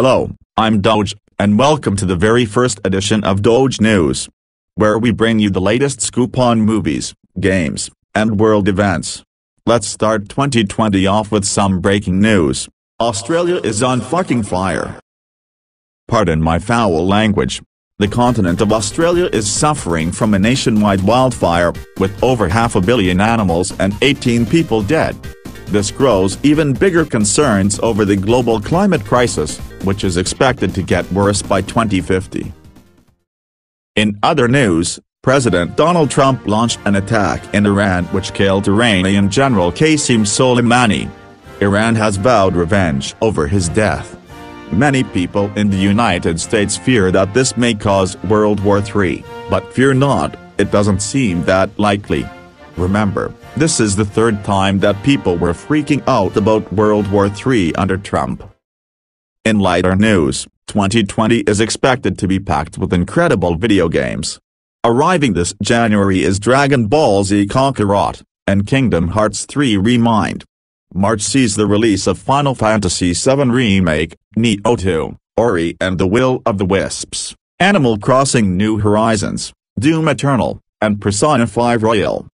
Hello, I'm Doge, and welcome to the very first edition of Doge News, where we bring you the latest scoop on movies, games, and world events. Let's start 2020 off with some breaking news. Australia is on fucking fire. Pardon my foul language. The continent of Australia is suffering from a nationwide wildfire, with over half a billion animals and 18 people dead. This grows even bigger concerns over the global climate crisis, which is expected to get worse by 2050. In other news, President Donald Trump launched an attack in Iran which killed Iranian General Qasem Soleimani. Iran has vowed revenge over his death. Many people in the United States fear that this may cause World War III, but fear not, it doesn't seem that likely. Remember, this is the third time that people were freaking out about World War III under Trump. In lighter news, 2020 is expected to be packed with incredible video games. Arriving this January is Dragon Ball Z Kakarot, and Kingdom Hearts 3 Re Mind. March sees the release of Final Fantasy VII Remake, Nioh 2, Ori and the Will of the Wisps, Animal Crossing New Horizons, Doom Eternal, and Persona 5 Royal.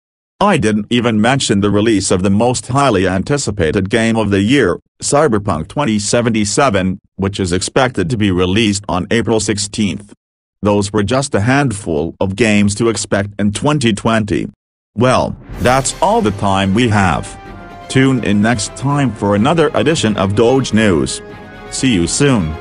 I didn't even mention the release of the most highly anticipated game of the year, Cyberpunk 2077, which is expected to be released on April 16. Those were just a handful of games to expect in 2020. Well, that's all the time we have. Tune in next time for another edition of Doge News. See you soon.